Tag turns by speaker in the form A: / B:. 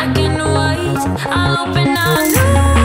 A: black and white. I'll open up.